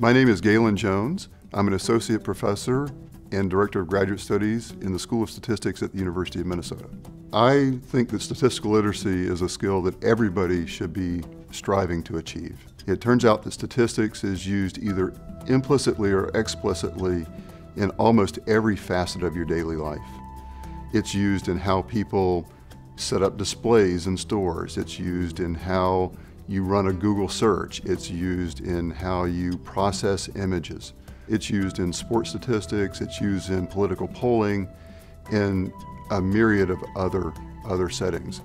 My name is Galin Jones. I'm an associate professor and director of graduate studies in the School of Statistics at the University of Minnesota. I think that statistical literacy is a skill that everybody should be striving to achieve. It turns out that statistics is used either implicitly or explicitly in almost every facet of your daily life. It's used in how people set up displays in stores. It's used in how you run a Google search. It's used in how you process images. It's used in sports statistics. It's used in political polling and a myriad of other, other settings.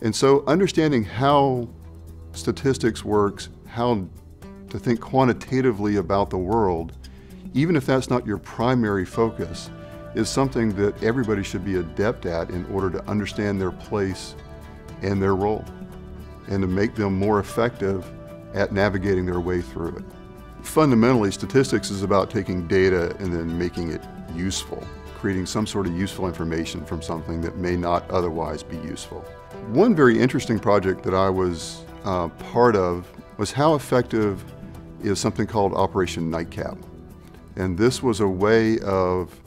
And so understanding how statistics works, how to think quantitatively about the world, even if that's not your primary focus, is something that everybody should be adept at in order to understand their place and their role and to make them more effective at navigating their way through it. Fundamentally, statistics is about taking data and then making it useful, creating some sort of useful information from something that may not otherwise be useful. One very interesting project that I was uh, part of was how effective is something called Operation Nightcap. And this was a way of,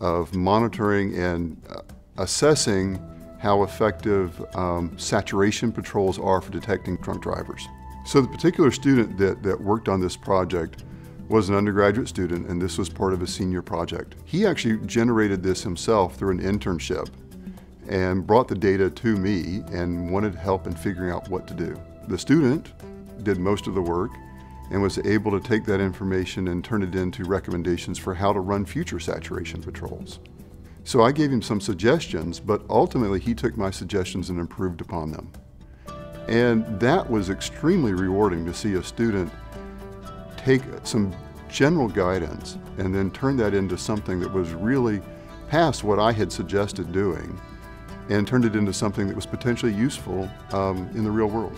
of monitoring and uh, assessing how effective um, saturation patrols are for detecting drunk drivers. So the particular student that, that worked on this project was an undergraduate student and this was part of a senior project. He actually generated this himself through an internship and brought the data to me and wanted help in figuring out what to do. The student did most of the work and was able to take that information and turn it into recommendations for how to run future saturation patrols. So I gave him some suggestions, but ultimately he took my suggestions and improved upon them. And that was extremely rewarding to see a student take some general guidance and then turn that into something that was really past what I had suggested doing and turned it into something that was potentially useful um, in the real world.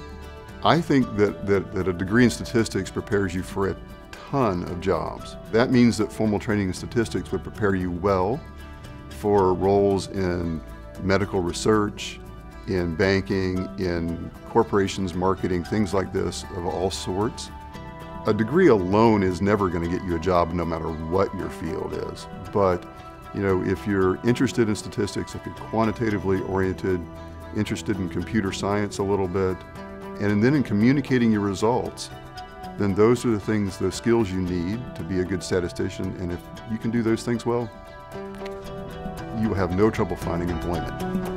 I think that, that, that a degree in statistics prepares you for a ton of jobs. That means that formal training in statistics would prepare you well for roles in medical research, in banking, in corporations, marketing, things like this of all sorts. A degree alone is never going to get you a job no matter what your field is. But you know, if you're interested in statistics, if you're quantitatively oriented, interested in computer science a little bit, and then in communicating your results, then those are the things, the skills you need to be a good statistician. And if you can do those things well, you have no trouble finding employment.